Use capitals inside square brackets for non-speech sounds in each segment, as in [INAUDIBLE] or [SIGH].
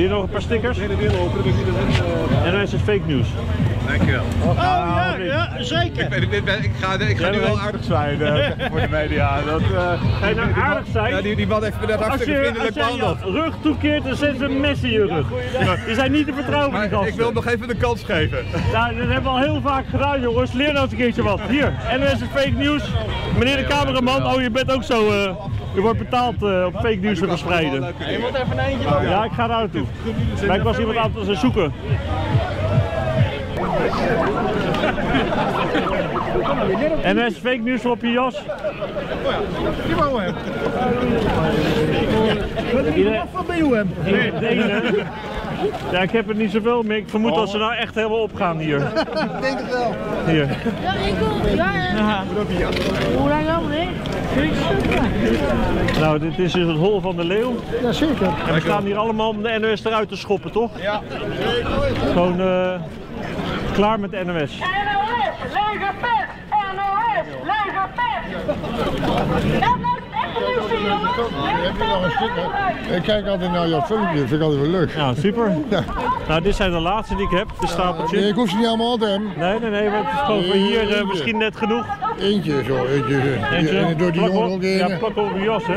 Wil je nog een paar stickers? En dan is het fake nieuws. Dankjewel. Oh ja, ja, zeker. Ik, ik, ik ga, ik ga nu wel aardig zijn eh, [LAUGHS] voor de media. Dat, eh, Ga je nou aardig zijn? Ja, die, die man heeft me net hartstikke je, als vriendelijk je behandeld. je rug toekeert, dan zetten ze een mes in je rug. Je zijn niet te vertrouwen, die Maar gasten. ik wil hem nog even de kans geven. [LAUGHS] Nou, dat hebben we al heel vaak gedaan, jongens. Leer nou eens een keertje wat. Hier, NOS is fake nieuws. Meneer de cameraman, oh, je bent ook zo... eh, je wordt betaald eh, om fake nieuws te verspreiden. Je moet even een eentje doen. Ja, ik ga daar naartoe. Maar ik was iemand aan het zoeken. NOS fake nieuws voor op je jas. Iedereen- Van BUM. Nee, de ene. Ja, ik heb er niet zoveel meer. Ik vermoed dat ze nou echt helemaal opgaan hier. Ik denk het wel. Hier. Ja, ik wil. Ja, ja. Hoe lang dan, nee? Nou, dit is dus het hol van de leeuw. Ja, zeker. En we staan hier allemaal om de NOS eruit te schoppen, toch? Ja. Gewoon eh, klaar met de NOS. NOS, lege pers! NOS, lege pers! Heb je nog een stuk? Ik kijk altijd naar jouw filmpje, vind ik altijd wel leuk. Nou, super. [LAUGHS] Nou, dit zijn de laatste die ik heb, de Nee, stapeltje. ik hoef ze niet allemaal te hebben. Nee, nee, nee, maar het is gewoon voor hier eh, misschien net genoeg. Eentje zo, eentje. Eentje. En door die jongen ook Ja, plak op uw jas, hè.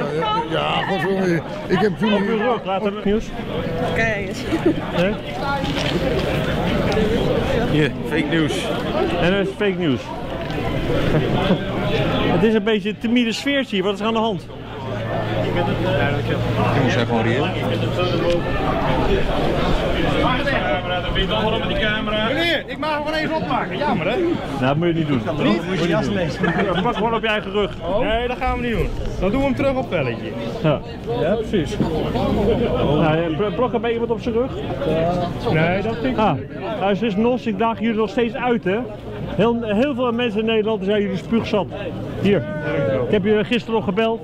Ja, godverdomme. Ik heb toen... Op uw rug, laat het nieuws. Kijk eens. Nee? Hier, fake nieuws. En dat is fake nieuws. [LAUGHS] Het is een beetje een timide sfeertje hier. Wat is er aan de hand? Jongens zijn gewoon reëel. Meneer, ik mag hem gewoon even opmaken. Jammer, hè? Nou, dat moet je niet doen. Niet? Moet je jas lezen. Pak gewoon op je eigen rug. Nee, dat gaan we niet doen. Dan doen we hem terug op pelletje. Ja, ja precies. Nou, pl- plak er bij iemand op zijn rug. Nee, dat vind ik Ah, nou, is Nos, ik daag jullie nog steeds uit, hè? Heel, heel veel mensen in Nederland zijn jullie spuugzat. Hier, ik heb je gisteren nog gebeld.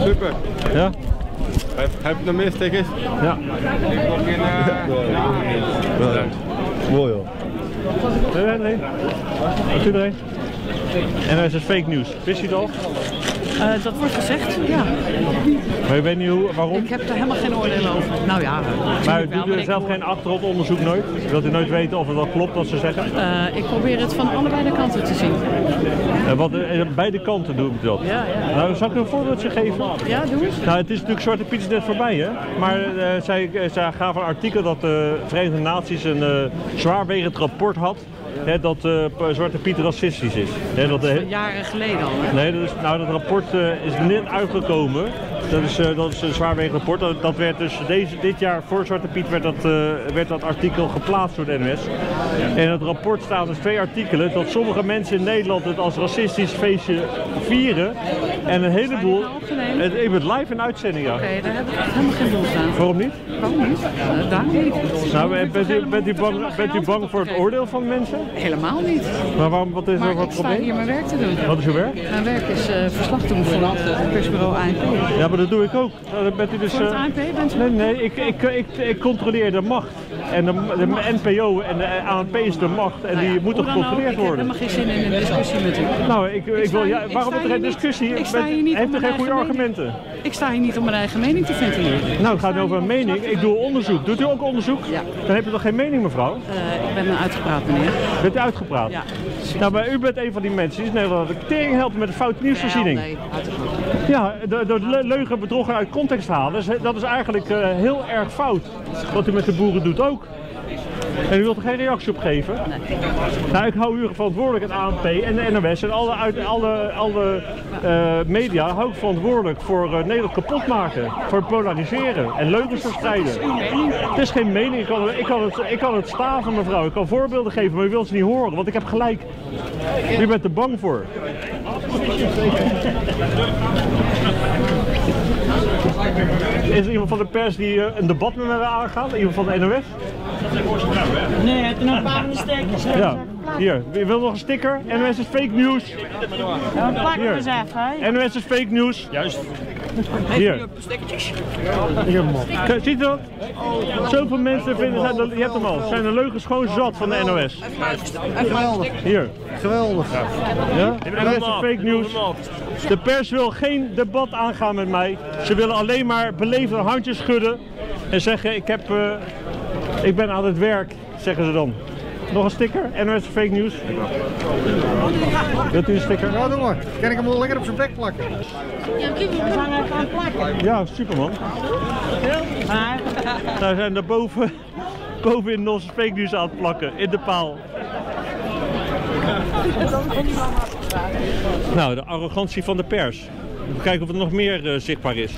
Super. Ja? Heb, heb je nog meer stickers? Ja. Ik nog in... Mooi hoor. Nee, nee, nee. Wat is iedereen? En dat is het fake nieuws. Wist je het al? Eh, dat wordt gezegd, ja. Maar je weet niet hoe, waarom? Ik heb er helemaal geen oordeel over. Nou ja, Maar natuurlijk wel, doe je ik zelf geen achteroponderzoek nooit? Wilt u nooit weten of het wel klopt wat ze zeggen? Eh, ik probeer het van allebei de kanten te zien. Eh, wat, eh, beide kanten doen we dat. Ja, ja. Nou, zal ik u een voorbeeldje geven? Ja, doe eens. Nou, het is natuurlijk Zwarte Piet is net voorbij, hè? Maar eh, zij, eh, zij gaven een artikel dat de Verenigde Naties een eh, zwaarwegend rapport had. Hè, dat eh, Zwarte Piet racistisch is. Hè, dat de, Jaren geleden al, hè? Nee, dat is, nou, dat rapport eh, is net uitgekomen. Dat is, eh, dat is een zwaarwegend rapport. Dat, dat werd dus deze, dit jaar voor Zwarte Piet werd dat, eh, werd dat artikel geplaatst door de NOS. En in het rapport staan dus twee artikelen dat sommige mensen in Nederland het als racistisch feestje vieren. En een heleboel. Het, ik ben live in uitzending, ja. Oké, daar heb ik helemaal geen behoefte aan. Waarom niet? Waarom niet? Eh, daar niet. Nou, bent toch u, bent u bang, bent u bang voor het oordeel van mensen? Helemaal niet. Maar waarom, wat is er wat ik sta probleem? hier mijn werk te doen. Wat is uw werk? Mijn werk is eh, verslag doen voor het persbureau ANP. Ja, maar dat doe ik ook. Nou, dan bent u dus, Voor het eh, ANP bent u? Nee, nee, ik, ik, ik, ik controleer de macht. En de, de NPO en de ANP is de macht en Nou ja, die moet toch gecontroleerd Ik heb worden? helemaal geen zin in een discussie met u. Nou, ik, ik, wil, ja, waarom is er geen discussie? ik sta hier niet heeft mijn geen goede mening. argumenten? Ik sta hier niet om mijn eigen mening te ventileren. Nou, het gaat over een mening. Ik doe onderzoek. Doet u ook onderzoek? Ja. Dan heb je toch geen mening, mevrouw? Eh, ik ben een uitgepraat, meneer. Bent u uitgepraat? Ja. Nou, maar u bent een van die mensen die Nederland de tering helpt met de foute nieuwsvoorziening. Nee. Ja, door le- leugen, bedroggen uit context halen. Dat is, dat is eigenlijk eh, heel erg fout. Wat u met de boeren doet ook. En u wilt er geen reactie op geven? Nou, ik hou u verantwoordelijk, het ANP en de NOS en alle, uit, alle, alle eh, media hou ik verantwoordelijk voor eh, Nederland kapot maken. Voor het polariseren en leugens verspreiden. Het is geen mening. Ik kan, ik, kan het, ik kan het staven, mevrouw. Ik kan voorbeelden geven, maar u wilt ze niet horen, want ik heb gelijk. U bent er bang voor. Is er iemand van de pers die eh, een debat met mij wil aangaan? Iemand van de NOS? Nee, het is een paar steekjes. Ja. Hier, wie wil nog een sticker? NOS is fake news. Plak Hier. eens even. NOS is fake news. Juist. Hier. Hier, man. Kijk, Ziet je dat? Zoveel mensen vinden, zijn de, je hebt hem al, zijn de leugens gewoon zat van de NOS. Geweldig. Hier. Geweldig. Ja? NOS is fake news. De pers wil geen debat aangaan met mij. Ze willen alleen maar beleefde handjes schudden en zeggen ik, heb, eh, ik ben aan het werk, zeggen ze dan. Nog een sticker? NOS is fake news. Wilt u een sticker? Ja, doe maar. Kan ik hem wel lekker op zijn bek plakken? We zijn even aan het plakken. Ja, superman. Maar, Daar zijn er boven, boven in ons fake news aan het plakken, in de paal. Nou, de arrogantie van de pers. Even kijken of er nog meer eh, zichtbaar is.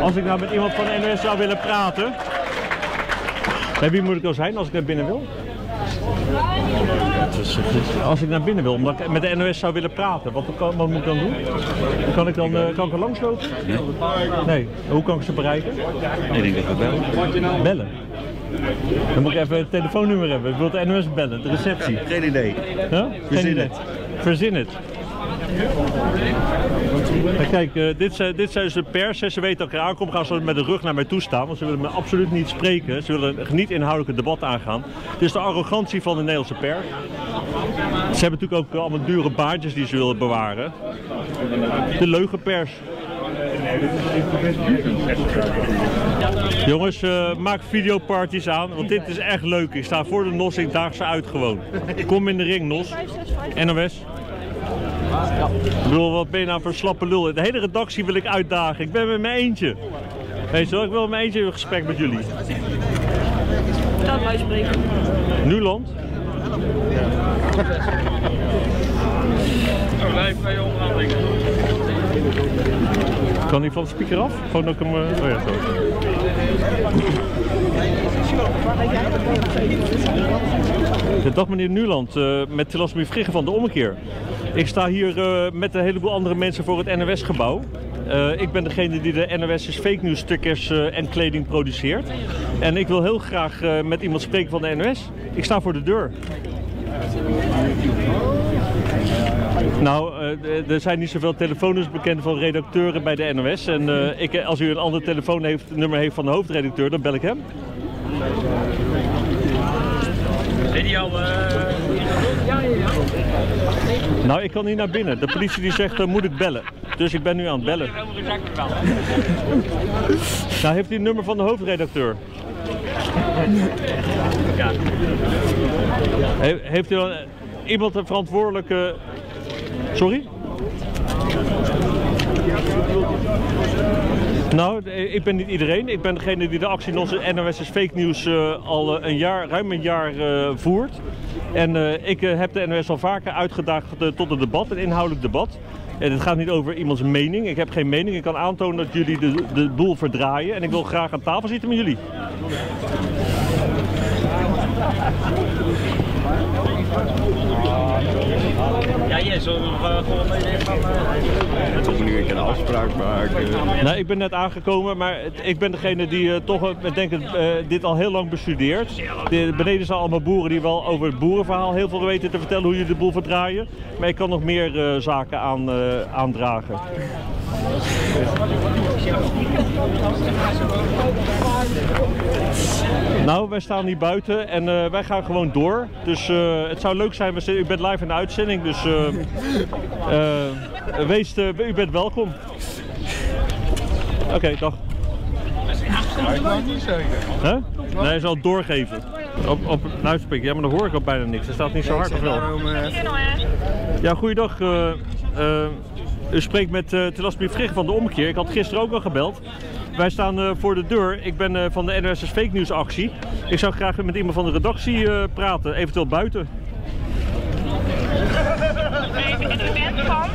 Als ik nou met iemand van de NOS zou willen praten. Bij wie moet ik dan zijn als ik naar binnen wil? Als ik naar binnen wil, omdat ik met de NOS zou willen praten, wat, moet ik dan doen? Kan ik dan eh, kan ik er langslopen? Nee. Hoe kan ik ze bereiken? Ik denk dat we bellen. Bellen. Dan moet ik even het telefoonnummer hebben. Ik wil de NOS bellen, de receptie. Geen idee. Ja? Geen Verzin idee. het. Verzin het. Kijk, eh, dit, zijn, dit zijn de pers. Ze weten dat ik kom, gaan ze met de rug naar mij toe staan. Want ze willen me absoluut niet spreken. Ze willen niet inhoudelijk het debat aangaan. Het is de arrogantie van de Nederlandse pers. Ze hebben natuurlijk ook allemaal dure baardjes die ze willen bewaren. De leugenpers. Jongens, eh, maak videoparties aan, want dit is echt leuk. Ik sta voor de NOS, ik daag ze uit gewoon. Kom in de ring, NOS. NOS. Ik bedoel, wat ben je nou voor slappe lul? De hele redactie wil ik uitdagen. Ik ben met mijn eentje. Weet je wel, ik wil met mijn eentje in gesprek met jullie. dat wij spreken. Nuland? Kan hij van de speaker af? Gewoon dat ik hem... eh, Oh ja, zo. De dag meneer Nuland eh, met Telasmi Vrigge van de Ommekeer. Ik sta hier eh, met een heleboel andere mensen voor het NOS-gebouw. Eh, ik ben degene die de NOS is fake news stickers eh, en kleding produceert. En ik wil heel graag met iemand spreken van de NOS. Ik sta voor de deur. Nou, er zijn niet zoveel telefoonnummers bekend van redacteuren bij de NOS. En ik, als u een ander telefoonnummer heeft van de hoofdredacteur, dan bel ik hem. Nou, ik kan niet naar binnen. De politie die zegt, eh, moet ik bellen. Dus ik ben nu aan het bellen. Nou, heeft u een nummer van de hoofdredacteur? He- heeft u dan eh, iemand een verantwoordelijke... Sorry? Nou, ik ben niet iedereen. Ik ben degene die de actie onze NOS is Fake News eh, al eh, een jaar, ruim een jaar eh, voert. En ik heb de NOS al vaker uitgedaagd tot een debat, een inhoudelijk debat. En het gaat niet over iemands mening. Ik heb geen mening. Ik kan aantonen dat jullie de, de boel verdraaien. En ik wil graag aan tafel zitten met jullie. Toch nu ik een afspraak maken. Nou, ik ben net aangekomen, maar ik ben degene die eh, toch, eh, denk ik, eh, dit al heel lang bestudeert. De, beneden zijn allemaal boeren die wel over het boerenverhaal heel veel weten te vertellen hoe je de boel verdraaien. Maar ik kan nog meer eh, zaken aan, eh, aandragen. Nou, wij staan hier buiten en eh, wij gaan gewoon door. Dus eh, het zou leuk zijn, u bent live in de uitzending, dus eh, [LAUGHS] eh, wees, u bent welkom. Oké, dag. Ik weet niet zeker. Huh? Nee, hij zal het doorgeven. Op, op luidspreker. Ja, maar dan hoor ik al bijna niks. Hij staat niet zo hard of wel. Ja, goeiedag. eh eh, u spreekt met uh, Telasmi Vrigge van de Omkeer. Ik had gisteren ook al gebeld. Wij staan eh, voor de deur. Ik ben eh, van de NOS Fake News actie. Ik zou graag met iemand van de redactie eh, praten, eventueel buiten. En u bent van?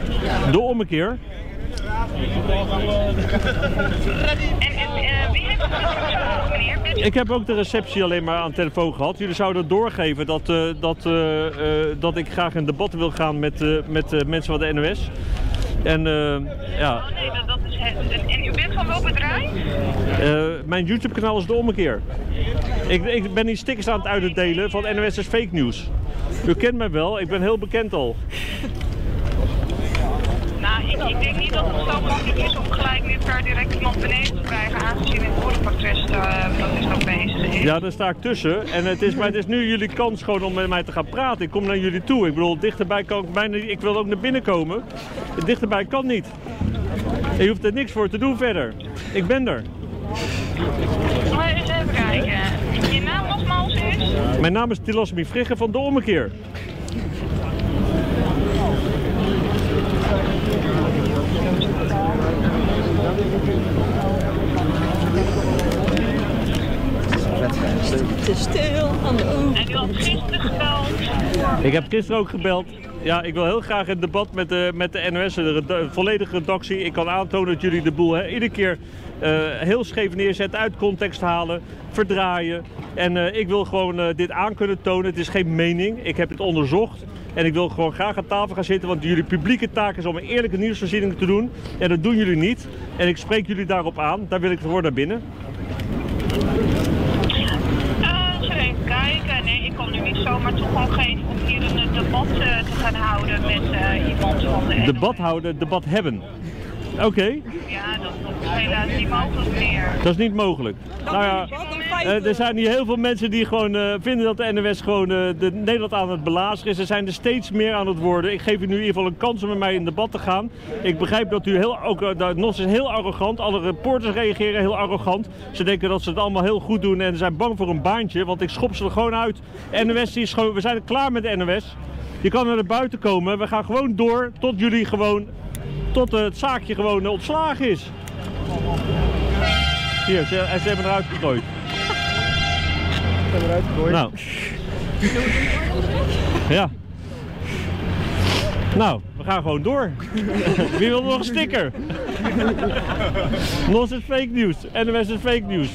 De Ommekeer. En, en eh, wie heeft het gezegd, meneer? Bent u- Ik heb ook de receptie alleen maar aan de telefoon gehad. Jullie zouden doorgeven dat, eh, dat, eh, dat ik graag in debat wil gaan met, met mensen van de NOS. En ja, Nee, dat, dat is en, en u bent van welk bedrijf? Mijn YouTube kanaal is de ommekeer. Ik, ik ben die stickers aan het uitdelen van NOS is fake news. U kent mij wel, ik ben heel bekend al. Ik, denk niet dat het zo makkelijk is om gelijk nu per direct iemand beneden te krijgen, aangezien het boerenprotest uh, protest nog bezig is. Ja, daar sta ik tussen. En het is, maar het is nu jullie kans gewoon om met mij te gaan praten. Ik kom naar jullie toe. Ik bedoel, dichterbij kan ik bijna niet. Ik wil ook naar binnen komen. Dichterbij kan niet. En je hoeft er niks voor te doen verder. Ik ben er. Maar eens even kijken. Je naam nogmaals is? Mijn naam is Tilasmi Frigge van de Ommekeer. Te stil aan de ogen. En u had gisteren gebeld. Ik heb gisteren ook gebeld. Ja, ik wil heel graag een debat met de, met de NOS, de, reda- volledige redactie. Ik kan aantonen dat jullie de boel hè, iedere keer eh, heel scheef neerzetten, uit context halen, verdraaien. En eh, ik wil gewoon eh, dit aan kunnen tonen. Het is geen mening. Ik heb het onderzocht. En ik wil gewoon graag aan tafel gaan zitten, want jullie publieke taak is om een eerlijke nieuwsvoorziening te doen. En dat doen jullie niet. En ik spreek jullie daarop aan. Daar wil ik voor naar binnen. Uh, eens even kijken. Nee, ik kan nu niet zomaar toegang geven om hier een debat eh, te gaan houden met eh, iemand van de Debat houden, debat hebben. Oké, Ja, dat, dat is helaas niet mogelijk meer. dat is niet mogelijk. Nou ja, Eh, er zijn hier heel veel mensen die gewoon eh, vinden dat de NOS gewoon eh, de Nederland aan het belazeren is. Er zijn er steeds meer aan het worden. Ik geef u nu in ieder geval een kans om met mij in debat te gaan. Ik begrijp dat u heel, ook, dat Nos is heel arrogant. Alle reporters reageren heel arrogant. Ze denken dat ze het allemaal heel goed doen en zijn bang voor een baantje. Want ik schop ze er gewoon uit. NOS is gewoon, we zijn klaar met de NOS. Je kan naar buiten komen. We gaan gewoon door tot jullie gewoon, tot eh, het zaakje gewoon eh, ontslagen is. Hier, ze, ze hebben eruit gegooid. Nou. Ja. Nou, we gaan gewoon door. [LAUGHS] Wie wil nog een sticker? Nos is fake news. NOS is fake news.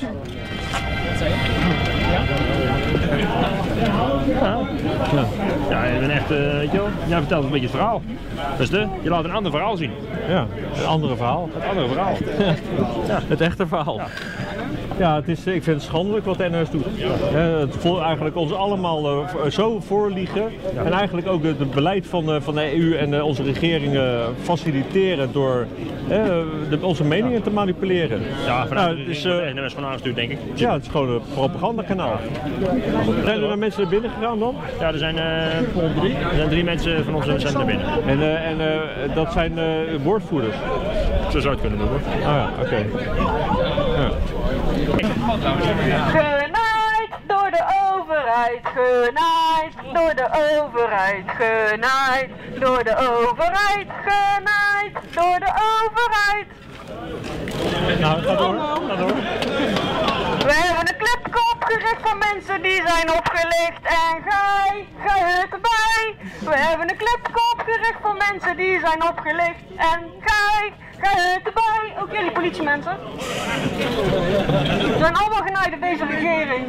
Ja, ja je bent echt, eh, weet je wel, jij vertelt een beetje het verhaal. Dus de, je laat een ander verhaal zien. Ja, een andere verhaal. Het andere verhaal. [LAUGHS] Het echte verhaal. Ja, het is, ik vind het schandelijk wat de NOS doet. Eh, het vol, eigenlijk ons allemaal eh, v- zo voorliegen. En eigenlijk ook het, beleid van, eh, van de EU en eh, onze regeringen faciliteren door eh, de, onze meningen te manipuleren. Ja, vanuit Nou, de dus, eh, NOS van aangestuurd, denk ik. Ja, het is gewoon een propagandakanaal. Zijn er mensen naar binnen gegaan dan? Ja, er zijn, eh, er zijn drie mensen van ons zijn er binnen. En, eh, en eh, dat zijn eh, woordvoerders? Zo zou het kunnen noemen. Ah ja, oké. Ja. Genaaid door de overheid, genaaid door de overheid, genaaid door de overheid, genaaid door de overheid. Nou, ga door. Ga door. Clubje opgericht van mensen die zijn opgelicht en gij, gij hoort erbij. We hebben een clubje opgericht van mensen die zijn opgelicht en gij, gij hoort erbij. Ook jullie politiemensen. We zijn allemaal genaaid door deze regering.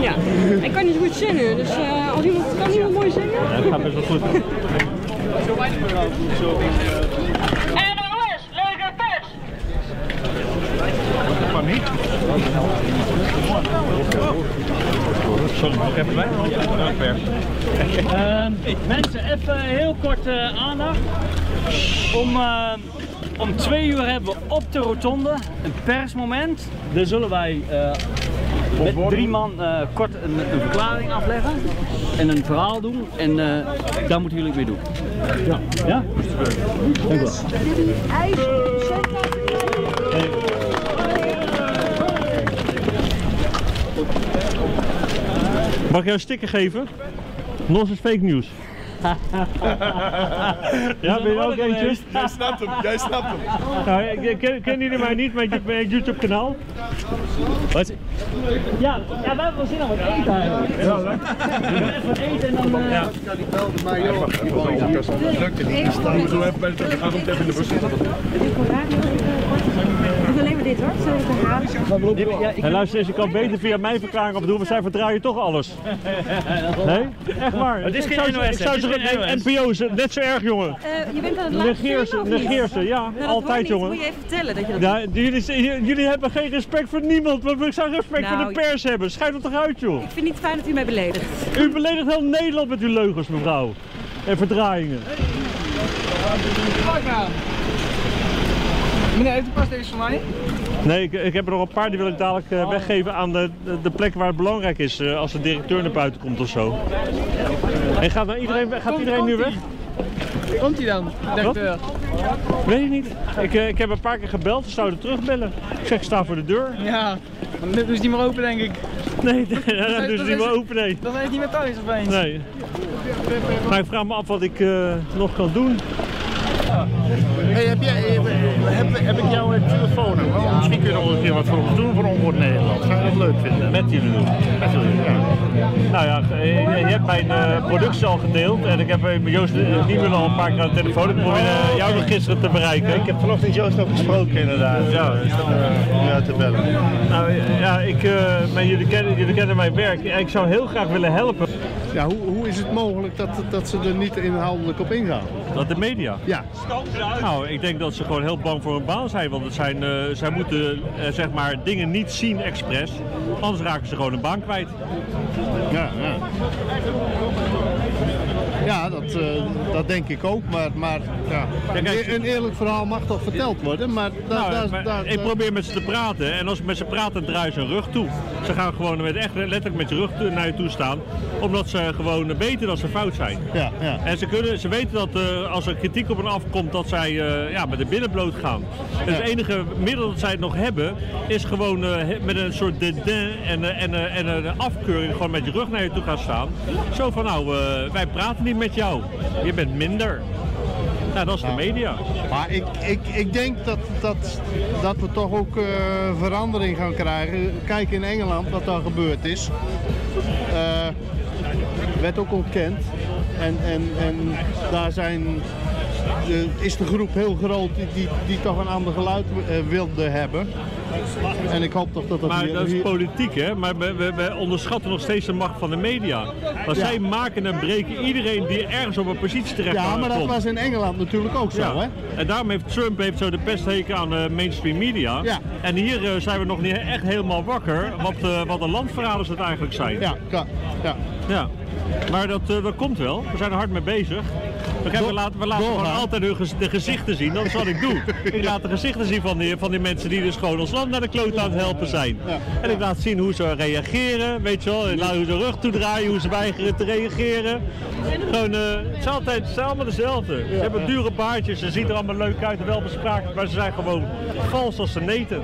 Ja, ik kan niet goed zingen, dus eh, als iemand kan iemand mooi zingen. Ja, dat gaat best wel goed [LAUGHS] lege pers. Sorry, nog even bij. Ehm, mensen, even heel kort eh, aandacht. Om, eh, om twee uur hebben we op de rotonde een persmoment. Daar zullen wij eh, met drie man eh, kort een, een verklaring afleggen en een verhaal doen. En eh, daar moeten jullie mee doen. Ja? ja? Dank u wel. Mag ik jou een sticker geven? Nos is fake news. [LAUGHS] ja, ben je ook eentje? Jij snapt hem, jij snapt hem. Nou, ik- ik- ken, kennen jullie mij niet met je mijn YouTube kanaal? Wat? Ja, ja, we hebben zin om wat eten eigenlijk. Ja, leuk. Even wat eten en dan... eh, het niet. Dan moeten we even bij de gaan even in de bus zitten. Dit hoor, zo te halen. En luister eens, je kan beter via mijn verklaring opdoen, want zij verdraaien toch alles. Nee? Echt waar. Het is Ik geen zou NOS, Ik zou het ze nee, NPO is net zo erg, jongen. Eh, je bent aan het Negeer ze, negeer ze, ja, Nou, dat altijd, niet. jongen. moet je even vertellen dat je dat Ja, jullie, jullie hebben geen respect voor niemand, maar we zouden respect voor Nou, de pers hebben. Schijt er toch uit, joh. Ik vind het niet fijn dat u mij beledigt. U beledigt heel Nederland met uw leugens, mevrouw. En verdraaiingen. Meneer, heeft u pas deze van mij? Nee, ik, ik heb er nog een paar die wil ik dadelijk eh, weggeven aan de, de, plek waar het belangrijk is. eh, als de directeur naar buiten komt of zo. En gaat, nou iedereen, gaat iedereen nu weg? Komt hij dan, directeur? Weet ik niet. Ik, eh, ik heb een paar keer gebeld, ze zouden terugbellen. Ik zeg, ik sta voor de deur. Ja, maar nu is die maar open denk ik. Nee, [LAUGHS] dus dat niet is- meer open, nee. Dan ben je niet meer thuis opeens. Nee. Maar ik vraag me af wat ik nog kan doen. Hey, heb, jij, eh, heb, heb ik jouw telefoonnummer? Misschien kun je nog een keer wat voor ons doen voor Onwoord Nederland. Zou je dat leuk vinden? Met jullie doen. Met jullie, ja. Nou ja, eh, je hebt mijn eh, productie al gedeeld en ik heb met Joost Niemuller al een paar keer aan de telefoon. Ik probeerde eh, jou nog gisteren te bereiken. Ik heb vanochtend Joost ook gesproken inderdaad. Ja. Uh, om jou te bellen. Nou ja, ik, maar jullie, kennen, jullie kennen mijn werk. Ja, Ik zou heel graag willen helpen. Ja, hoe, hoe is het mogelijk dat, dat ze er niet inhoudelijk op ingaan? Dat de media? Ja. Nou, ik denk dat ze gewoon heel bang voor hun baan zijn. Want het zijn, eh, zij moeten eh, zeg maar dingen niet zien expres. Anders raken ze gewoon een baan kwijt. Ja, ja. Ja, dat, eh, dat denk ik ook, maar, maar ja. kijk, een eerlijk verhaal mag toch verteld worden, maar, Nou, maar ik probeer met ze te praten en als ik met ze praat, dan draaien ze hun rug toe. Ze gaan gewoon met echt letterlijk met je rug naar je toe staan, omdat ze gewoon weten dat ze fout zijn. Ja, ja. En ze, kunnen, ze weten dat eh, als er kritiek op hen afkomt, dat zij eh, ja, met de billen bloot gaan. En het enige middel dat zij nog hebben, is gewoon met een soort dédain en, en, eh, en een afkeuring gewoon met je rug naar je toe gaan staan. Zo van, nou, wij praten niet met jou. Je bent minder. Nou, dat is de media. Maar ik, ik, ik denk dat, dat, dat we toch ook eh, verandering gaan krijgen. Kijk in Engeland wat daar gebeurd is. Eh, werd ook ontkend. En, en, en daar zijn, is de groep heel groot die, die, die toch een ander geluid eh, wilde hebben. En ik hoop toch dat dat Maar hier- dat is hier- politiek, hè? Maar we, we, we onderschatten nog steeds de macht van de media. Want Ja. zij maken en breken iedereen die ergens op een positie terecht Ja, maar dat komt. was in Engeland natuurlijk ook zo, Ja. hè? En daarom heeft Trump heeft zo de pesthekel aan de mainstream media. Ja. En hier eh, zijn we nog niet echt helemaal wakker wat, eh, wat de landverraders het eigenlijk zijn. Ja, ja, ja. Ja. Maar dat, eh, dat komt wel. We zijn er hard mee bezig. We, laten, we laten gewoon altijd de gezichten zien. Dat is wat ik doe. [LAUGHS] Ik laat de gezichten zien van die, van die mensen die dus gewoon ons land naar de kloot aan het helpen zijn. En ik laat zien hoe ze reageren. Weet je wel, ik laat hoe ze rug toedraaien, hoe ze weigeren te reageren. Gewoon, eh, het, is altijd, het zijn allemaal dezelfde. Ze hebben dure baardjes, ze zien er allemaal leuk uit en wel bespraakt. Maar ze zijn gewoon vals als ze neten.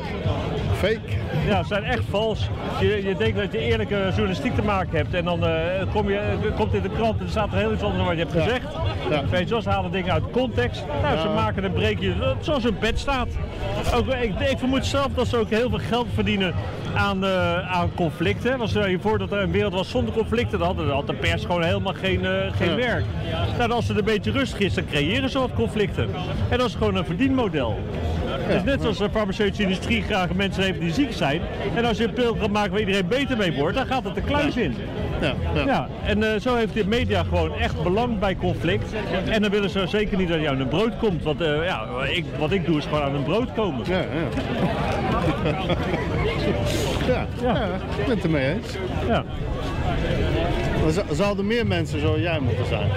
Fake. Ja, ze zijn echt vals. Je, je denkt dat je eerlijke journalistiek te maken hebt en dan eh, kom je, komt in de krant en er staat er heel iets onder dan wat je hebt gezegd. Ze halen dingen uit context. Nou, ze Ja. maken een breekje zoals hun bed staat. Ook, eh, ik, ik vermoed zelf dat ze ook heel veel geld verdienen aan, eh, aan conflicten. Was er hiervoor dat er een wereld was zonder conflicten, dan had, had de pers gewoon helemaal geen, geen Ja. werk. Nou, als het een beetje rustig is, dan creëren ze wat conflicten. En dat is gewoon een verdienmodel. Het is net zoals de farmaceutische industrie graag mensen heeft die ziek zijn. En als je een pil gaat maken waar iedereen beter mee wordt, dan gaat het de kluis in. Ja, ja. Ja, en eh, zo heeft de media gewoon echt belang bij conflict. En dan willen ze zeker niet dat je aan hun brood komt. Want eh, ja, ik, wat ik doe is gewoon aan hun brood komen. Ja, ja. ja, ja. ik ben het ermee eens. Ja. Zouden meer mensen zoals jij moeten zijn.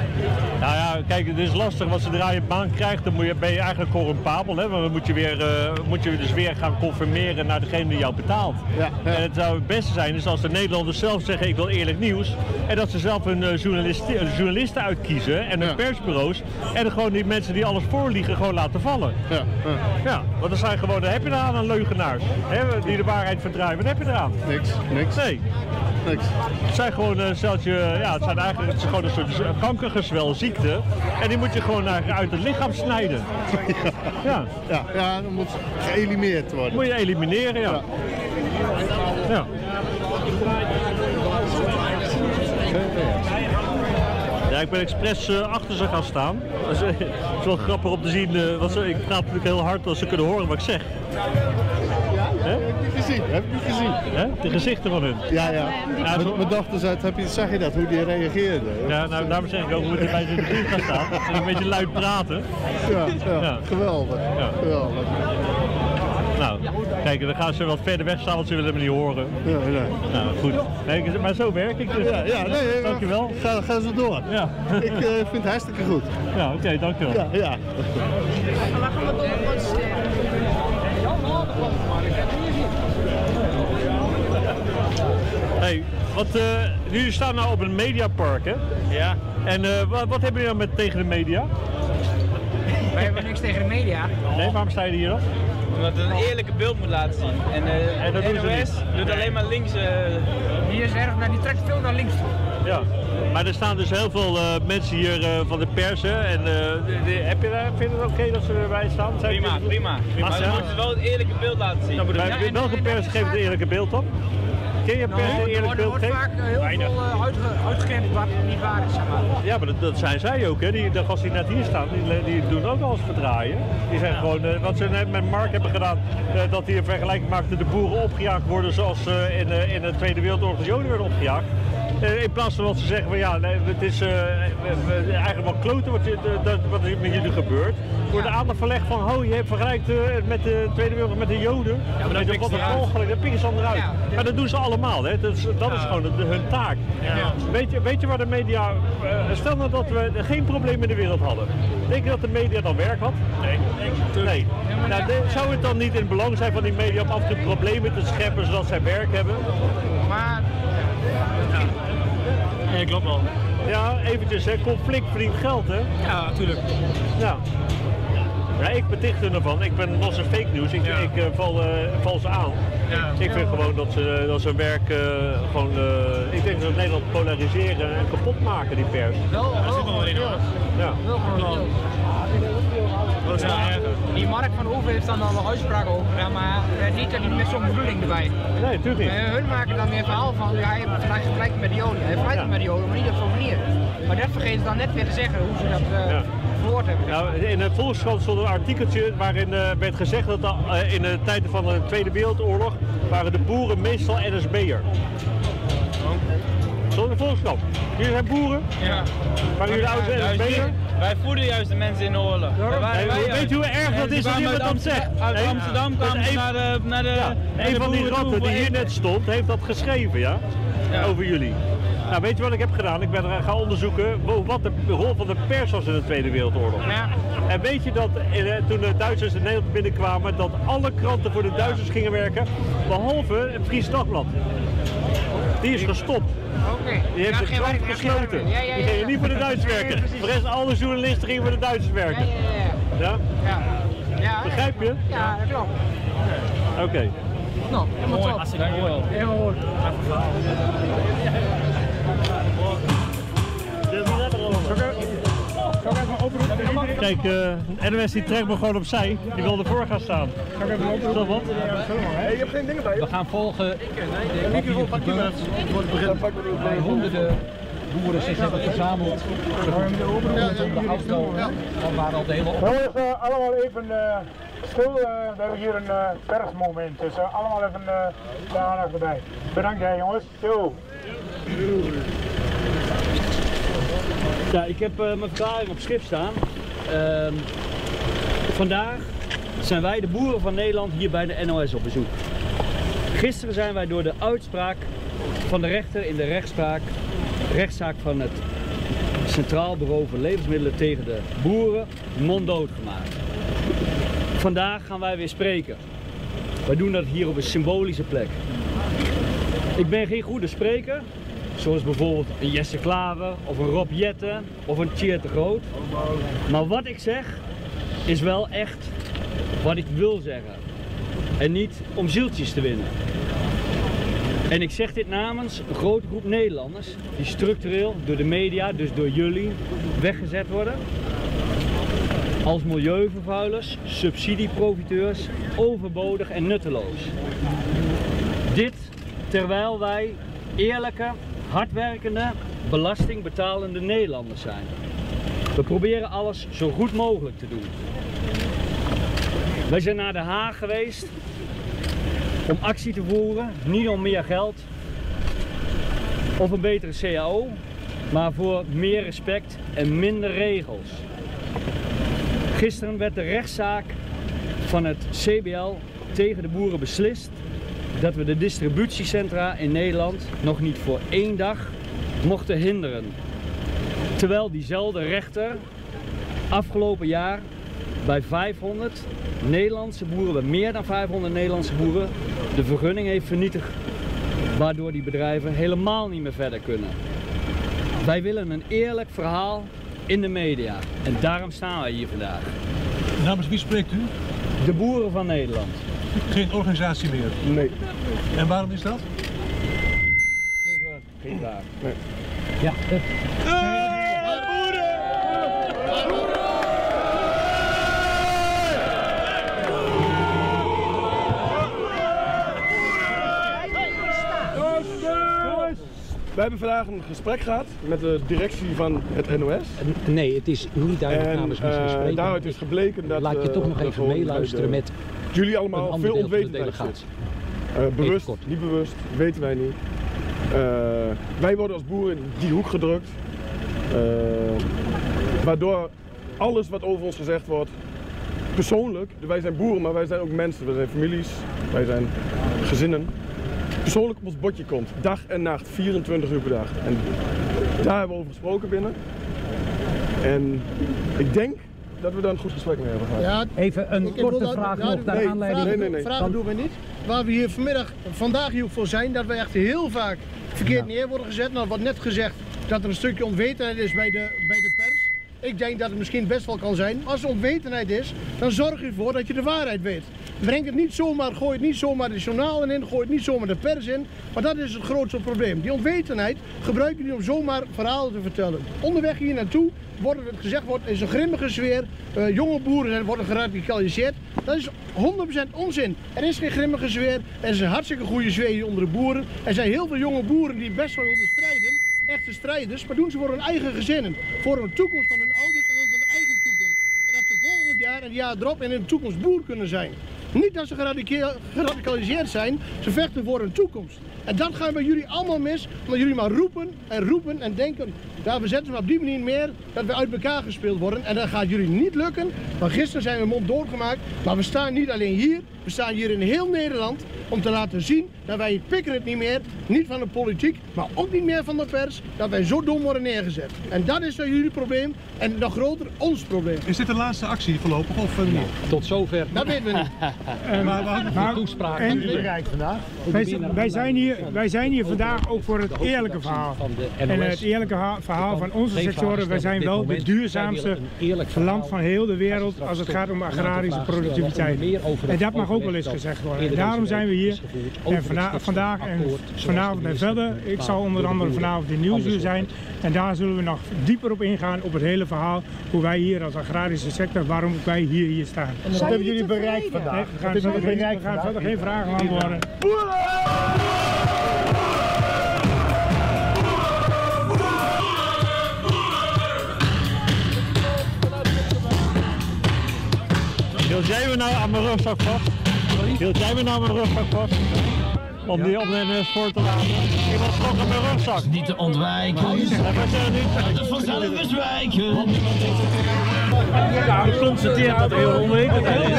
Nou ja, kijk, het is lastig. Want zodra je een baan krijgt, dan moet je, ben je eigenlijk corrumpabel. Hè? Want dan moet je, weer, eh, moet je dus weer gaan conformeren naar degene die jou betaalt. En het zou het beste zijn is als de Nederlanders zelf zeggen ik wil eerlijk nieuws. En dat ze zelf hun eh, journalisten, eh, journalisten uitkiezen en hun persbureaus. En dan gewoon die mensen die alles voorliegen gewoon laten vallen. Ja, ja. want er zijn gewoon, daar heb je eraan aan leugenaars. Hè? Die de waarheid verdraaien. Wat heb je eraan? Niks, niks. Nee. Niks. Het zijn gewoon eh, zelfs je, ja, het zijn eigenlijk het is gewoon een soort kankergezwelziekte. En die moet je gewoon naar, uit het lichaam snijden. Ja. Ja, ja dan moet geëlimineerd worden. Moet je elimineren, ja. Ja. Ja, ik ben expres eh, achter ze gaan staan. Is, eh, is wel grappig om te zien, eh, want ze, ik praat natuurlijk heel hard als ze kunnen horen wat ik zeg. Heb ik niet gezien, heb ik niet gezien. Hè? De gezichten van hun. Ja, ja. Ja, Mijn- Mijn dochter zei, heb je, zag je dat, hoe die reageerde? Ja, nou, daarom zeg ik ook, we moeten bij de buurt gaan staan. En een beetje luid praten. Ja, ja, Ja. geweldig. Ja. geweldig. Nou, kijk, dan gaan ze wat verder weg staan, want ze willen me niet horen. Ja, ja. Nou, goed. Nee, maar zo werk ik dus. Ja, ja, nee, Dankjewel. Ga, ga zo door. Ja. Ik eh, vind het hartstikke goed. Ja, oké, dankjewel. Ja, ja. Hey, wat, eh, jullie staan nou op een mediapark, hè? Ja. En eh, wat, wat hebben jullie nou met tegen de media? Wij hebben niks tegen de media. Nee, waarom sta je hier dan? Omdat het een eerlijke beeld moet laten zien. En, eh En dat doen ze NOS niet. doet alleen maar links. Die is erg, nou, die trekt veel naar links toe. Ja. Maar er staan dus heel veel eh, mensen hier eh, van de pers, hè? En eh, de- de- heb je daar, vind je het oké dat ze erbij staan? Zijn Prima, prima. Maar ze moeten wel het eerlijke beeld laten zien. Nou, welke pers geeft het eerlijke beeld dan? Ken je pers een eerlijk beeld geven? heel Weinig. veel uitgekend wat niet waar is. Zeg maar. Ja, maar dat, dat zijn zij ook, hè? Die, de gasten die net hier staan, die, die doen ook eens verdraaien. Die zijn gewoon, eh, wat ze net met Mark hebben gedaan, eh, dat die een vergelijking maakten de boeren opgejaagd worden zoals eh, in, eh, in de Tweede Wereldoorlog de Joden werden opgejaagd. Eh, in plaats van dat ze zeggen van ja, nee, het is eh, eigenlijk wel kloten wat, dat, wat er met jullie gebeurt. Wordt de aandacht verlegd van, oh je hebt vergelijkt eh, met de Tweede Wereldoorlog met de Joden. maar dat wat ze een walgelijk, dat pikken ze dan eruit. Ja. Maar dat doen ze allemaal, hè? Dat is, dat is gewoon de- hun taak. Weet, je, weet je waar de media, stel nou dat we geen probleem in de wereld hadden. Denk je dat de media dan werk had? Nee. nee. Nou, zou het dan niet in het belang zijn van die media om af en toe problemen te scheppen zodat zij werk hebben? Ja, klopt wel. Ja, eventjes, hè. conflict verdient geld, hè? ja, natuurlijk. Ja. Ja, ik beticht hun ervan. Ik ben los een fake news. Ik, ik eh, val, eh, val ze aan. Ik vind gewoon dat ze, dat ze werk eh, gewoon... ik denk dat Nederland polariseren en kapot maken, die pers. Wel, wel in Ja. Wel gewoon Nou erger? Die Mark van Hoeven heeft dan al een uitspraak over gedaan, maar eh, niet dat hij met zo'n bedoeling erbij. Nee, natuurlijk niet. Eh, hun maken dan weer verhaal van, ja, vandaag gelijk met de Joden. Hij heeft gelijk met de Joden, maar niet op zo'n manier. Maar dat vergeten ze dan net weer te zeggen, hoe ze dat eh Ja. verwoord hebben. Nou, in de Volkskrant stond een artikeltje waarin eh, werd gezegd dat eh, in de tijden van de Tweede Wereldoorlog waren de boeren meestal NSB'er. De Volkskrant. Jullie zijn boeren? Ja. Waren jullie de ouders NSB'er? Wij voeden juist de mensen in de oorlog. Weet je hoe erg dat is als iemand dat zegt? Uit Amsterdam kwamen ze naar de, naar de, Ja, naar een van die ratten die hier net stond, heeft dat geschreven, ja? Over jullie. Nou, weet je wat ik heb gedaan? Ik ben er gaan onderzoeken wat de rol van de pers was in de Tweede Wereldoorlog. Ja. En weet je dat eh, toen de Duitsers in Nederland binnenkwamen, dat alle kranten voor de Duitsers gingen werken, behalve het Fries Dagblad. Die is gestopt. Oké. Meer, geen werk gesloten. Ja, ja, Die ja, gingen ja. niet voor de Duitsers Ja, ja, werken. De rest, alle journalisten gingen voor de Duitsers werken. Ja, ja, Ja? ja. ja. ja. Begrijp je? Ja, dat klopt. Oké. Nou, helemaal top. Dankjewel. Helemaal goed. Kijk, eh NOS die trekt me gewoon opzij. Die wil ervoor gaan staan. Is dat wat? je hebt geen dingen bij je. We gaan volgen De microfoon pak je maar. Voor het begin. bij honderden boeren zich hebben verzameld de auto van waar al de hele Jongens, eh, allemaal even eh, stil. eh, we hebben hier een eh persmoment. Dus allemaal even eh de aandacht erbij. Bedankt hè jongens. Yo. Ja, ik heb eh, mijn verklaring op schrift staan. Ehm, vandaag zijn wij, de boeren van Nederland, hier bij de NOS op bezoek. Gisteren zijn wij door de uitspraak van de rechter in de rechtszaak van het Centraal Bureau voor Levensmiddelen tegen de boeren monddood gemaakt. Vandaag gaan wij weer spreken. Wij doen dat hier op een symbolische plek. Ik ben geen goede spreker, zoals bijvoorbeeld een Jesse Klaver of een Rob Jetten of een Tjeerd de Groot. Maar wat ik zeg is wel echt wat ik wil zeggen. En niet om zieltjes te winnen. En ik zeg dit namens een grote groep Nederlanders die structureel door de media, dus door jullie, weggezet worden. Als milieuvervuilers, subsidieprofiteurs, overbodig en nutteloos. Dit terwijl wij eerlijke, hardwerkende, belastingbetalende Nederlanders zijn. We proberen alles zo goed mogelijk te doen. Wij zijn naar Den Haag geweest om actie te voeren, niet om meer geld of een betere CAO, maar voor meer respect en minder regels. Gisteren werd de rechtszaak van het CBL tegen de boeren beslist dat we de distributiecentra in Nederland nog niet voor één dag mochten hinderen. Terwijl diezelfde rechter afgelopen jaar bij 500 Nederlandse boeren, bij meer dan 500 Nederlandse boeren, de vergunning heeft vernietigd. Waardoor die bedrijven helemaal niet meer verder kunnen. Wij willen een eerlijk verhaal in de media. En daarom staan wij hier vandaag. Namens wie spreekt u? De boeren van Nederland. Geen organisatie meer? Nee. En waarom is dat? Geen vraag. Ja. We hebben vandaag een gesprek gehad met de directie van het NOS. Nee, het is niet duidelijk En namens wie ze eh, spreken. daaruit is gebleken dat... Laat je eh, toch nog dat even meeluisteren de- met Jullie allemaal veel delegatie. zit. Eh, bewust, niet bewust, weten wij niet. Eh, wij worden als boeren in die hoek gedrukt. Eh, waardoor alles wat over ons gezegd wordt, persoonlijk, wij zijn boeren, maar wij zijn ook mensen. We zijn families, wij zijn gezinnen. Persoonlijk op ons bordje komt, dag en nacht, 24 uur per dag. En daar hebben we over gesproken binnen. En ik denk dat we daar een goed gesprek mee hebben gehad. Ja, Even een ik- ik wil dat- ja, nee, vragen, nee, nee. Vragen doen we niet. Waar we hier vanmiddag, vandaag hier voor zijn, dat we echt heel vaak verkeerd neer worden gezet. Nou, wat net gezegd, dat er een stukje onwetendheid is bij de, bij de pers. Ik denk dat het misschien best wel kan zijn. Als er onwetendheid is, dan zorg je ervoor dat je de waarheid weet. Breng het niet zomaar, gooi het niet zomaar de journalen in, gooi het niet zomaar de pers in. Maar dat is het grootste probleem. Die onwetendheid gebruiken die om zomaar verhalen te vertellen. Onderweg hier naartoe wordt het gezegd wordt, is een grimmige sfeer. Eh, jonge boeren worden geradicaliseerd. Dat is 100% onzin. Er is geen grimmige sfeer. Er is een hartstikke goede sfeer hier onder de boeren. Er zijn heel veel jonge boeren die best wel willen strijden. Echte strijders. Maar doen ze voor hun eigen gezinnen. Voor hun toekomst van hun ouders en hun eigen toekomst. En dat ze volgend jaar en jaar erop in hun toekomst boer kunnen zijn. Niet dat ze geradicaliseerd zijn, ze vechten voor hun toekomst. En dat gaan bij jullie allemaal mis, omdat jullie maar roepen en roepen en denken, ja, we zetten ze op die manier meer dat we uit elkaar gespeeld worden. En dat gaat jullie niet lukken, want gisteren zijn we mond doorgemaakt, maar we staan niet alleen hier, we staan hier in heel Nederland om te laten zien dat wij pikken het niet meer, niet van de politiek, maar ook niet meer van de pers, dat wij zo dom worden neergezet. En dat is dan jullie probleem en nog groter ons probleem. Is dit de laatste actie voorlopig of eh, niet? Tot zover. Dat weten we niet. [LAUGHS] maar we hadden maar- toespraak. En, bereikt vandaag. Wij, wij, zijn hier, wij zijn hier vandaag ook voor het eerlijke verhaal. En het eerlijke ha- verhaal van onze sectoren, wij zijn wel de duurzaamste land van heel de wereld als het gaat om agrarische productiviteit. En dat mag ook wel eens gezegd worden. En daarom zijn we hier en vana- vandaag en vanavond en verder. Ik zal onder andere vanavond in Nieuwsuur zijn. En daar zullen we nog dieper op ingaan op het hele verhaal. Hoe wij hier als agrarische sector, waarom wij hier, hier staan. Wat hebben jullie bereikt vandaag? Nee, we gaan, jullie verder, bereikt we gaan vandaag? verder geen vragen beantwoorden. Hield jij me nou aan mijn rugzak vast? Hield jij me nou aan mijn rugzak vast? Om die op de NS voor te laten? Iemand schrok aan mijn rugzak. Niet te ontwijken. Dat is vanzelf bezwijken. Ja, geconstateerd dat er heel onwetendheid is.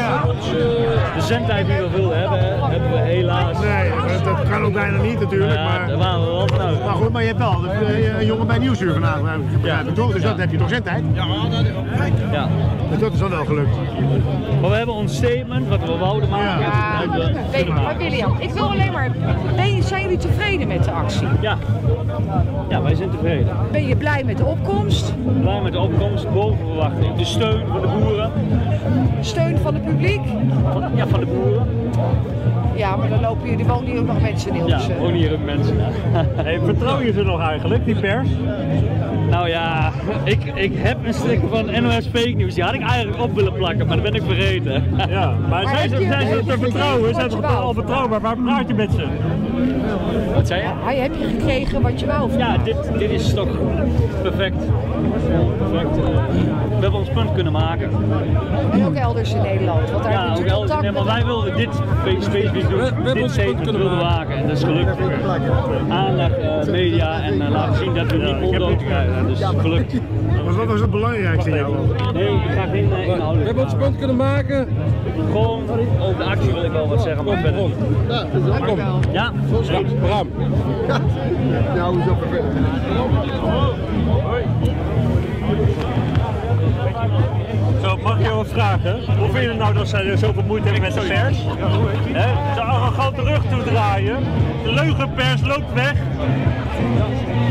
De zendtijd die we wilden hebben, hebben we helaas. Nee, dat, dat kan ook bijna niet natuurlijk. Ja, maar, daar waren we wel uit. maar goed, maar je hebt wel een, een jongen bij Nieuwsuur vanavond, heb ik begrepen, toch? Dus dat heb je toch zendtijd? Ja, ja. Dus dat is dan wel gelukt. Maar we hebben ons statement, wat we wouden maken, hebben we Weet, gemaakt. maar William, ik wil alleen maar. Ben je, zijn jullie tevreden met de actie? Ja. Ja, wij zijn tevreden. Ben je blij met de opkomst? Blij met de opkomst, boven verwachting. De steun van de boeren. Steun van het publiek? Van, ja, van de boeren. Ja, maar dan lopen jullie wonen hier ook nog mensen in Ja, wonen hier ook mensen. [LAUGHS] Hey, vertrouw je ze nog eigenlijk, die pers? Nou ja, ik, ik heb een sticker van NOS Fake News. Die had ik eigenlijk op willen plakken, maar dat ben ik vergeten. Ja, maar zijn ze, zijn ze te vertrouwen? Zijn ze al betrouwbaar? Waar praat je met ze? Wat zei je? Hij heb je gekregen wat je wou. Ja, dit, dit is toch perfect. Perfect. eh, we hebben ons punt kunnen maken. En ook elders in Nederland. Want daar Ja, ook Nee, maar met- wij wilden dit spe- specifiek doen. dit statement wilden maken. En dat is gelukt. Aandacht, eh, media en eh, laten zien dat we niet monddood krijgen. Dus gelukt. [LAUGHS] Maar wat was het belangrijkste in jou? Nee, ik ga geen uh, inhoud. We hebben ons punt kunnen maken. Gewoon over de actie wil ik wel wat zeggen. Maar verder. Ja, kom. Ja, Bram. Ja, vervelend? Zo, mag je wat vragen? Hoe vind je het nou dat zij zoveel moeite hebben met de pers? Hè? De arrogante rug toedraaien. De leugenpers loopt weg.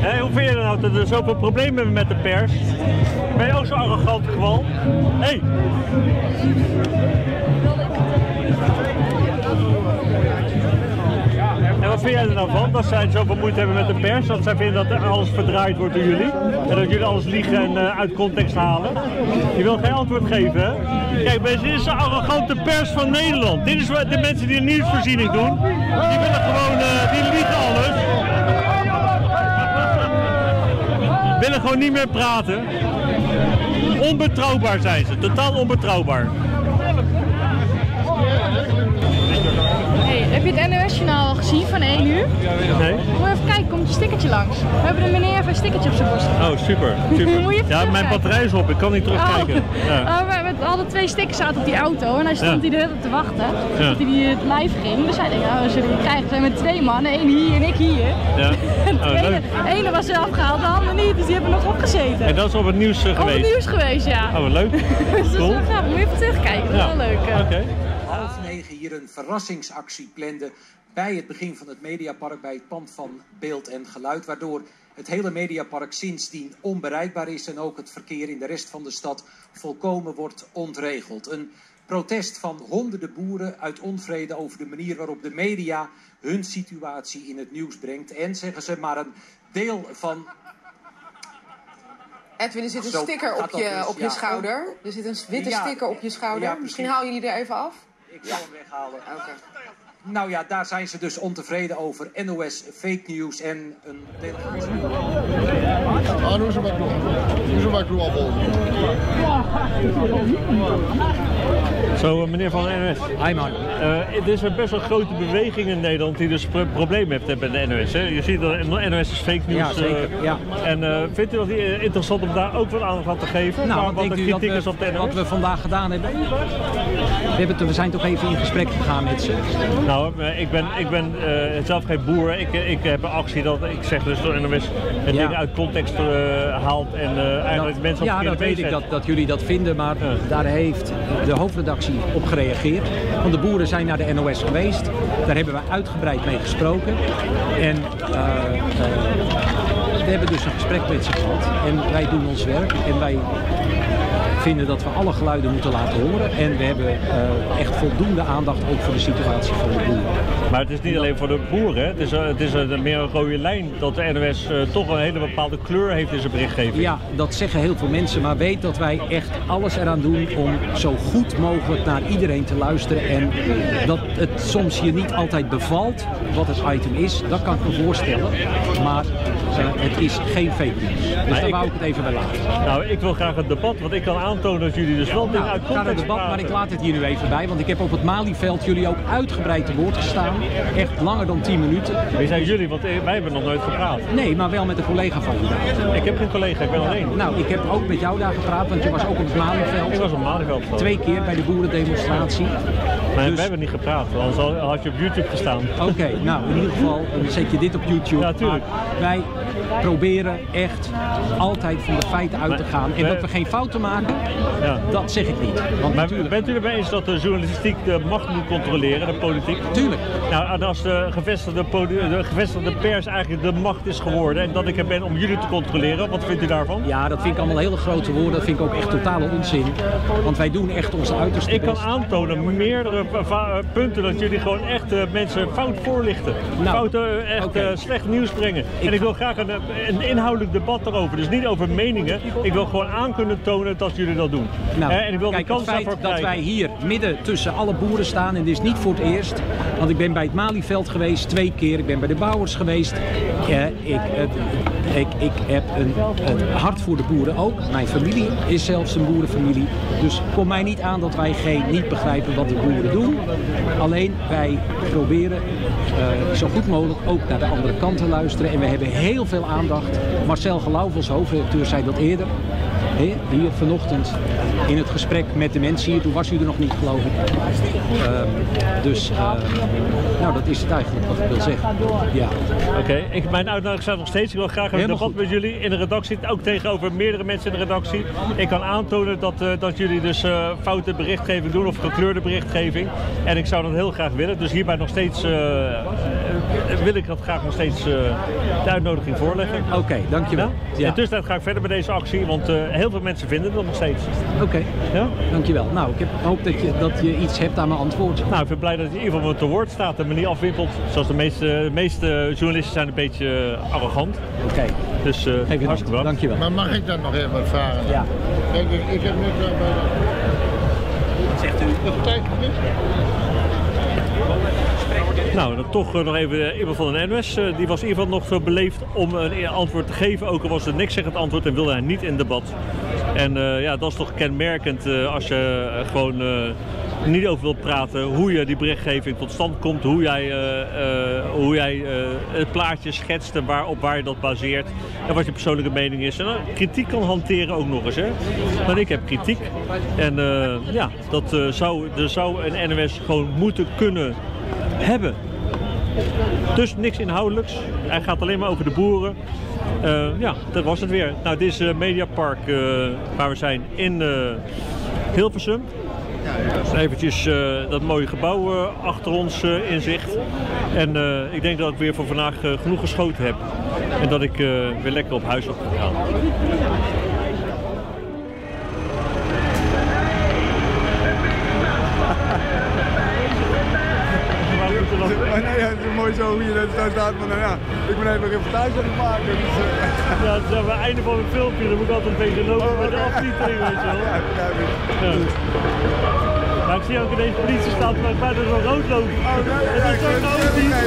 Hè, hoe vind je het nou dat er zoveel problemen hebben met de pers? Ben je ook zo arrogant kwal? Hé! Hey. Wat vind jij er nou van? Dat zij zoveel moeite hebben met de pers? Dat zij vinden dat alles verdraaid wordt door jullie? En dat jullie alles liegen en eh, uit context halen? Je wil geen antwoord geven, hè? Kijk, dit is de arrogante pers van Nederland. Dit is de mensen die een nieuwsvoorziening doen. Die willen gewoon, eh, die liegen alles. Willen gewoon niet meer praten. Onbetrouwbaar zijn ze, totaal onbetrouwbaar. Heb je het NOS-journaal al gezien van 1 uur? Nee? Moet je even kijken, komt je stickertje langs. We hebben de meneer even een stickertje op zijn borst. Oh, super. [LAUGHS] super. Moet je even ja, mijn batterij is op, ik kan niet terugkijken. Oh. Ja. [LAUGHS] Oh, we, we hadden twee stickers zaten op die auto en hij stond Ja. hier de hele tijd te wachten. Ja. Dat hij die het live ging. Dus hij dacht, nou, we zullen die krijgen. We zijn met twee mannen, één hier en ik hier. Ja. [LAUGHS] En Oh, de ene, was er afgehaald, de andere niet. Dus die hebben nog opgezeten. En dat is op het nieuws eh, Op geweest? het nieuws geweest, ja. Oh, wat leuk. dus dat is Cool. wel grappig. Moet je even terugkijken, dat is Ja. wel leuk. eh. Oké. Een verrassingsactie plande bij het begin van het Mediapark, bij het pand van Beeld en Geluid, waardoor het hele Mediapark sindsdien onbereikbaar is en ook het verkeer in de rest van de stad volkomen wordt ontregeld. Een protest van honderden boeren uit onvrede over de manier waarop de media hun situatie in het nieuws brengt en, zeggen ze, maar een deel van Edwin, er zit een Zo sticker gaat op je, dus, op je ja. schouder. Er zit een witte Ja, sticker op je schouder. ja. Misschien haal je die er even af. Ik zal hem weghalen. Nou ja, daar zijn ze dus ontevreden over. NOS, fake news en een delegatie. Ah, Zo, eh, meneer Van de NOS. Hi man. het is een best wel grote beweging in Nederland die dus pro- problemen heeft met de NOS. Hè? Je ziet dat de NOS is fake news. Ja, zeker, eh, ja. En eh, vindt u dat interessant om daar ook wat aandacht aan te geven? Nou, wat wat de denkt u dat kritiek we, is op de NOS? wat we vandaag gedaan hebben? We, hebben we zijn toch even in gesprek gegaan met ze. Nou, eh, ik ben, ik ben eh, zelf geen boer. Ik, ik heb een actie dat ik zeg dus door NOS het Ja. ding uit context eh, haalt en eh, eigenlijk Dat- mensen op ja, dat weet ik dat, dat jullie dat vinden, maar daar heeft de hoofdredactie op gereageerd. Want de boeren zijn naar de NOS geweest, daar hebben we uitgebreid mee gesproken. En eh, eh, we hebben dus een gesprek met ze gehad en wij doen ons werk en wij vinden dat we alle geluiden moeten laten horen. En we hebben eh, echt voldoende aandacht ook voor de situatie van de boeren. Maar het is niet alleen voor de boeren. Het is, eh, het is een, meer een rode lijn dat de NOS eh, toch een hele bepaalde kleur heeft in zijn berichtgeving. Ja, dat zeggen heel veel mensen, maar weet dat wij echt alles eraan doen om zo goed mogelijk naar iedereen te luisteren. En dat het soms je niet altijd bevalt wat het item is, dat kan ik me voorstellen. Maar het is geen fake news. Dus daar ik- wou ik het even bij laten. Nou, ik wil graag het debat, want ik kan aantonen dat jullie dus wel Nou, uit context het debat, maar ik laat het hier nu even bij, want ik heb op het Malieveld jullie ook uitgebreid te woord gestaan. Echt langer dan 10 minuten. Wie zijn jullie? Want eh, wij hebben nog nooit gepraat. Nee, maar wel met een collega van je daar. Ik heb geen collega, ik ben alleen. Nou, ik heb ook met jou daar gepraat, want je was ook op het Malieveld. Ik was op Malieveld. Twee keer bij de boerendemonstratie. Maar we hebben niet gepraat, anders had je op YouTube gestaan. Oké, nou in ieder geval dan zet je dit op YouTube. Ja, tuurlijk. wij proberen echt altijd van de feiten uit te gaan. En dat we geen fouten maken, Ja. dat zeg ik niet. Want Maar bent u het mee eens dat de journalistiek de macht moet controleren, de politiek? Tuurlijk. Nou, en als de gevestigde, de gevestigde pers eigenlijk de macht is geworden en dat ik er ben om jullie te controleren, wat vindt u daarvan? Ja, dat vind ik allemaal hele grote woorden. Dat vind ik ook echt totale onzin. Want wij doen echt onze uiterste Ik kan aantonen meerdere punten dat jullie gewoon echt eh, mensen fout voorlichten. Nou, fout eh, echt eh, slecht nieuws brengen. en ik wil graag een, een inhoudelijk debat daarover. Dus niet over meningen. Ik wil gewoon aan kunnen tonen dat jullie dat doen. Nou, Eh, en ik wil kijk, de kans het feit daarvoor dat krijgen. wij hier midden tussen alle boeren staan, en dit is niet voor het eerst, want ik ben bij het Malieveld geweest twee keer, ik ben bij de Bouwers geweest. Eh, ik, het- ik, ik heb een, hart voor de boeren ook. Mijn familie is zelfs een boerenfamilie. Dus kom mij niet aan dat wij geen, niet begrijpen wat de boeren doen. Alleen wij proberen eh, zo goed mogelijk ook naar de andere kant te luisteren. En we hebben heel veel aandacht. Marcel Gelauw, als hoofdredacteur, zei dat eerder. Hier vanochtend in het gesprek met de mensen hier. Toen was u er nog niet, geloof ik. Ehm, dus eh, nou, dat is het eigenlijk wat ik wil zeggen. Ja. Oké, ik mijn uitnodiging staat nog steeds. Ik wil graag een debat met jullie in de redactie. Ook tegenover meerdere mensen in de redactie. Ik kan aantonen dat, eh, dat jullie dus eh, foute berichtgeving doen of gekleurde berichtgeving. En ik zou dat heel graag willen. Dus hierbij nog steeds eh, wil ik dat graag nog steeds eh, de uitnodiging voorleggen. Oké, dankjewel. Ja? In de tussentijd ga ik verder met deze actie, want eh, heel veel mensen vinden dat nog steeds. Oké, Ja? dankjewel. Nou, ik heb, hoop dat je, dat je iets hebt aan mijn antwoord. Nou, ik ben blij dat het in ieder geval te woord staat en me niet afwimpelt. Zoals de meeste, de meeste journalisten zijn een beetje eh, arrogant. Oké. Dus eh hartstikke bedankt. Dankjewel. Maar mag ik dat nog even wat vragen? Ja. Kijk, ik, ik heb net de... Zegt u? Nog tijd? Nou, dan toch eh, nog even eh, iemand van de NOS. eh, die was in ieder geval nog beleefd om een antwoord te geven. Ook al was het niks zeggend antwoord en wilde hij niet in debat. En ja, dat is toch kenmerkend als je gewoon niet over wilt praten. Hoe je die berichtgeving tot stand komt. Hoe jij, hoe jij het plaatje schetst en waar, op waar je dat baseert. En wat je persoonlijke mening is. En kritiek kan hanteren ook nog eens. Hè. Maar ik heb kritiek. En ja, dat zou, er zou een NOS gewoon moeten kunnen hebben. Dus niks inhoudelijks. Hij gaat alleen maar over de boeren. Eh, ja, dat was het weer. Nou, dit is eh, Mediapark eh, waar we zijn in Hilversum. Dus eventjes dat mooie gebouw achter ons in zicht. En ik denk dat ik weer voor vandaag genoeg geschoten heb. En dat ik weer lekker op huis op kan gaan. Hoe je zo staat. Maar nou ja, ik ben even een reportage aan het maken. Dus, eh. [LAUGHS] Ja, het is aan het einde van het filmpje, dan moet ik altijd een beetje lopen met de aftiteling, weet je wel. Ja. Maar ik zie ook in deze politie staat waar ik bijna zo rood loop. Oh, Het ik is zo het chaotisch.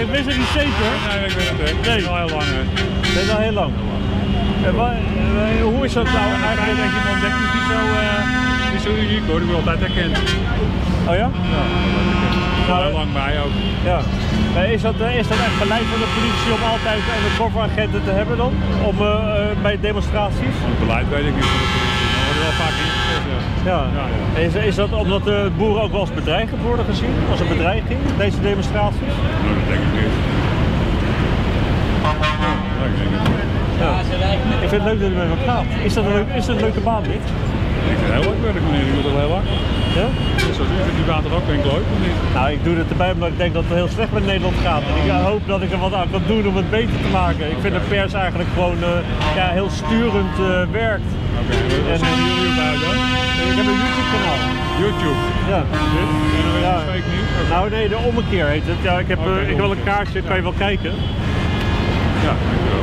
Ik, wist het niet zeker. Nee, ik weet het niet. Nee. Al heel lang. Dat is al heel lang. Eh, hoe is dat nou Eigenlijk denk je, man, ontdekt is niet zo, zo uniek hoor. Ik ben altijd herkend. Oh ja? Ja, al heel lang bij ook. Ja. Is dat, eh, is dat echt beleid van de politie om altijd undercover agenten te hebben dan? Om, eh, bij demonstraties? Het beleid weet ik niet van de politie. Maar wordt er wel vaak ingezet. Ja. Ja. Is, is dat omdat de boeren ook wel als bedreigend worden gezien? Als een bedreiging, deze demonstraties? Dat denk ik niet. Ja, ik denk het. Ja. Ik vind het leuk dat u met me praat. Is dat een, leuk, is dat een leuke baan dit? Ik vind het heel leuk werk meneer, ik doe het heel lang. Ja? Zoals u vindt die baan toch ook ik leuk of niet? Nou, ik doe het erbij omdat ik denk dat het heel slecht met Nederland gaat. En ik eh, hoop dat ik er wat aan kan doen om het beter te maken. Ik vind de pers eigenlijk gewoon eh, ja, heel sturend eh, werkt. Oké, wat zijn jullie erbij dan? Ik heb een YouTube kanaal. YouTube? Ja. Ja. is fake nieuws? Nou nee, de ommekeer heet het. Ja, ik heb, eh, ik wel een kaartje, kan je wel kijken. Ja,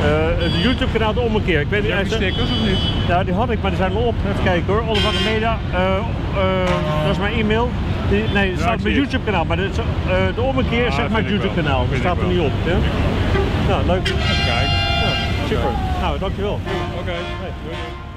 Eh, het YouTube kanaal de ommekeer. Ik weet niet, Heb je hij- stickers of niet? Ja, die had ik, maar die zijn al op. Even kijken hoor. Oliver Media, eh, eh, dat is mijn e-mail. Die, nee, het staat ik mijn YouTube kanaal, maar dit eh, de ommekeer Ah, zeg maar YouTube wel. kanaal. Dat Vind staat er wel. niet op. Ja? Nou, leuk. Kijk. Ja, super. Nou, dankjewel. Oké. Hey, doei, doei.